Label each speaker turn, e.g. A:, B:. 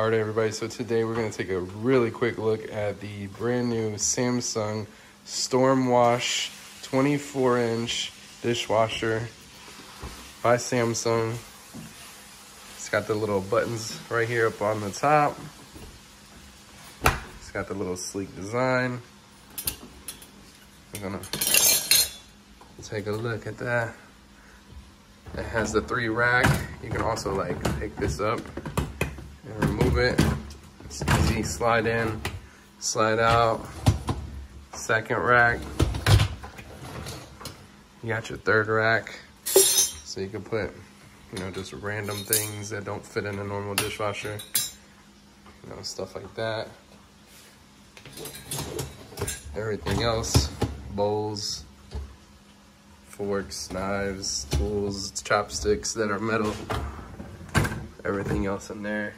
A: All right, everybody. So today we're going to take a really quick look at the brand new Samsung Stormwash 24 inch dishwasher by Samsung. It's got the little buttons right here up on the top. It's got the little sleek design. I'm gonna take a look at that. It has the three rack. You can also like pick this up it. It's easy, slide in, slide out. Second rack. You got your third rack. So you can put, you know, just random things that don't fit in a normal dishwasher. You know, stuff like that. Everything else, bowls, forks, knives, tools, chopsticks that are metal. Everything else in there.